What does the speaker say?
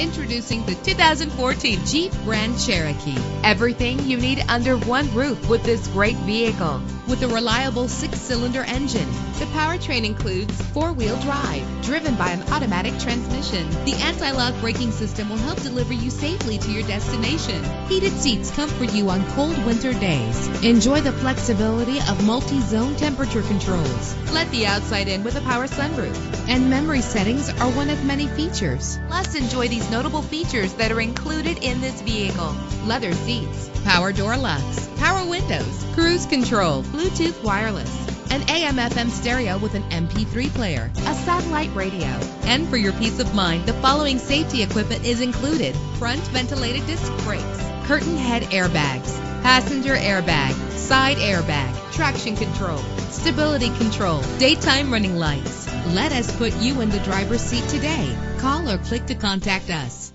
Introducing the 2014 Jeep Grand Cherokee. Everything you need under one roof with this great vehicle. With a reliable six-cylinder engine, the powertrain includes four-wheel drive, driven by an automatic transmission. The anti-lock braking system will help deliver you safely to your destination. Heated seats comfort you on cold winter days. Enjoy the flexibility of multi-zone temperature controls. Let the outside in with a power sunroof. And memory settings are one of many features. Plus, enjoy these notable features that are included in this vehicle. Leather seats, power door locks, power windows, cruise control, Bluetooth wireless, an AM FM stereo with an MP3 player, a satellite radio. And for your peace of mind, the following safety equipment is included. Front ventilated disc brakes, curtain head airbags, passenger airbag, side airbag, traction control, stability control, daytime running lights. Let us put you in the driver's seat today. Call or click to contact us.